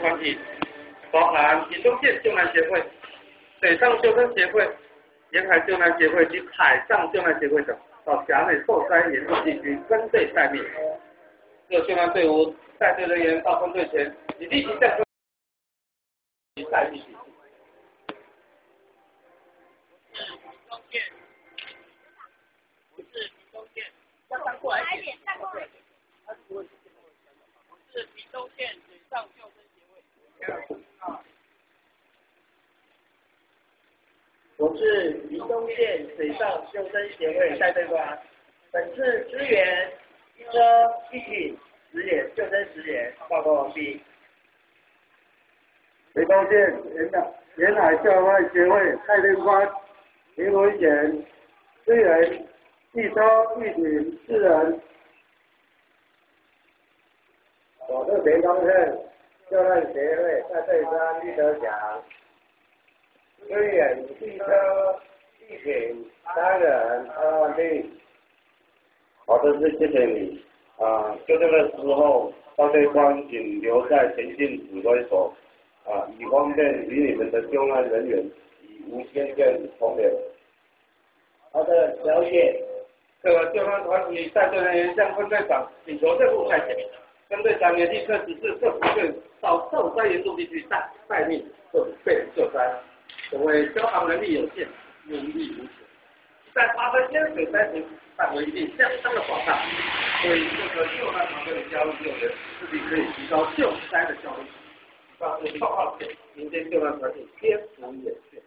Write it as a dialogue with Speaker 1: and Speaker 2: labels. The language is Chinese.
Speaker 1: 团体，包含屏东县救难协会、水上救生协会、沿海救难协会及海上救难协会等，到辖内受灾严重地区分队待命。各救难队伍带队人员到分队前，已立即降落，待命。
Speaker 2: 过来一点，站过来。我是屏东县水上救生
Speaker 3: 我是屏东县水上救生协会带队官。本次支援车一体实演救生实演报告完毕。
Speaker 4: 屏东县沿海沿海教外协会带队官林文贤支援。汽车一体四人，我是屏东县救难协会在队长李德祥，支援汽车一体三人二弟。
Speaker 5: 好的，是谢谢你啊！就这个时候，大队官请留在前进指挥所啊，以方便与你们的救难人员以无线电通联。
Speaker 3: 好的，了解。
Speaker 1: 这个救援团体带队人员向分队长请求任务派遣，分队长也立刻指示各部队到受灾严重地区待待命，准备救灾。因为消防能力有限，用力无穷，在发生淹水灾时，范围一定相当的广大，所以这个救难团队的加入救援，势必可以提高救灾的效率。告诉报告前，民间救援团队天福眼线。